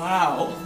Wow.